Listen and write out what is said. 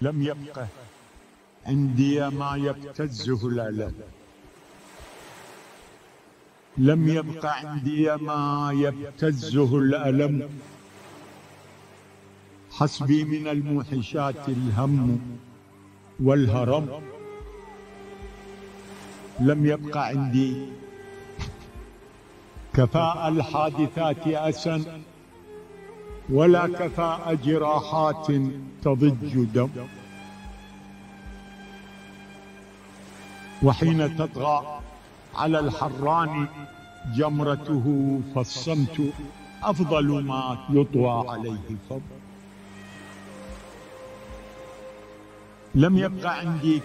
لم يبق عندي ما يبتزه الألم لم يبق عندي ما يبتزه الألم حسبي من الموحشات الهم والهرم. لم يبق عندي كفاء الحادثات أسا ولا كفاء جراحات تضج دم. وحين تطغى على الحران جمرته فالصمت أفضل ما يطوى عليه فضل. لم يبق عندي